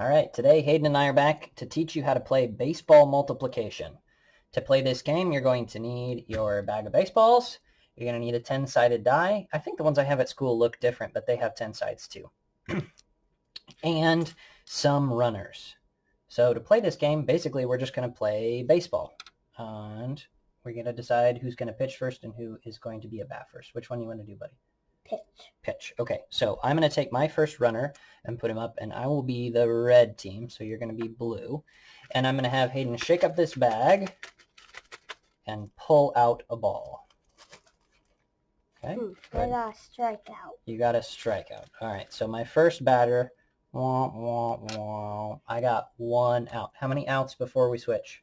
All right, today Hayden and I are back to teach you how to play baseball multiplication. To play this game, you're going to need your bag of baseballs. You're going to need a 10-sided die. I think the ones I have at school look different, but they have 10 sides too. and some runners. So to play this game, basically we're just going to play baseball. And we're going to decide who's going to pitch first and who is going to be a bat first. Which one you want to do, buddy? Pitch. Pitch. Okay, so I'm going to take my first runner and put him up, and I will be the red team, so you're going to be blue. And I'm going to have Hayden shake up this bag and pull out a ball. Okay. Hmm, I got a strikeout. You got a strikeout. All right, so my first batter, wah, wah, wah, I got one out. How many outs before we switch?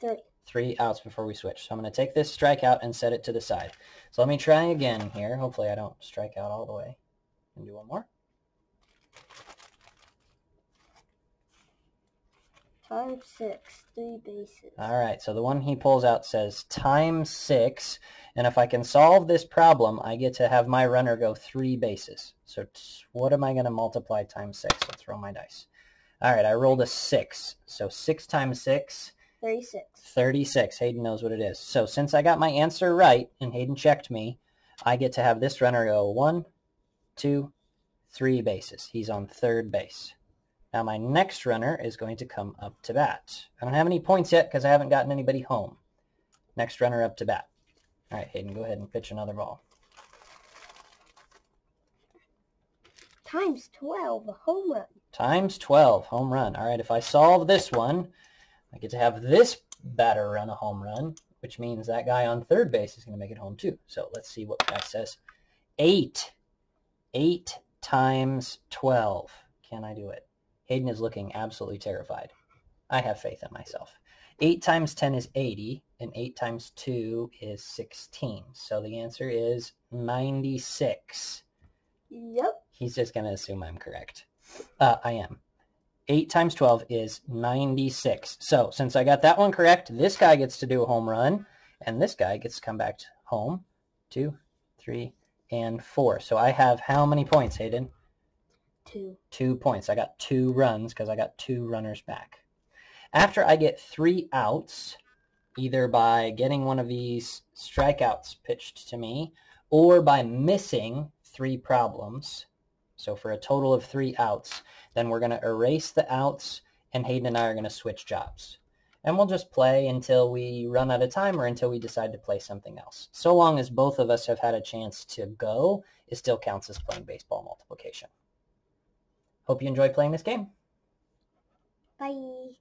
Three. Three outs before we switch. So I'm going to take this strikeout and set it to the side. So let me try again here. Hopefully I don't strike out all the way. And do one more. Times six, three bases. All right, so the one he pulls out says times six, and if I can solve this problem, I get to have my runner go three bases. So what am I going to multiply times six? Let's roll my dice. All right, I rolled a six. So six times six? 36. 36. Hayden knows what it is. So since I got my answer right, and Hayden checked me, I get to have this runner go one, two, three bases. He's on third base. Now my next runner is going to come up to bat. I don't have any points yet because I haven't gotten anybody home. Next runner up to bat. All right, Hayden, go ahead and pitch another ball. Times 12, home run. Times 12, home run. All right, if I solve this one, I get to have this batter run a home run, which means that guy on third base is going to make it home too. So let's see what that says. 8. 8 times 12. Can I do it? Hayden is looking absolutely terrified. I have faith in myself. 8 times 10 is 80, and 8 times 2 is 16. So the answer is 96. Yep. He's just going to assume I'm correct. Uh, I am. 8 times 12 is 96. So since I got that one correct, this guy gets to do a home run, and this guy gets to come back home. Two, three, and four. So I have how many points, Hayden? Two. Two points. I got two runs because I got two runners back. After I get three outs, either by getting one of these strikeouts pitched to me or by missing three problems, so for a total of three outs, then we're going to erase the outs and Hayden and I are going to switch jobs. And we'll just play until we run out of time or until we decide to play something else. So long as both of us have had a chance to go, it still counts as playing baseball multiplication. Hope you enjoy playing this game. Bye.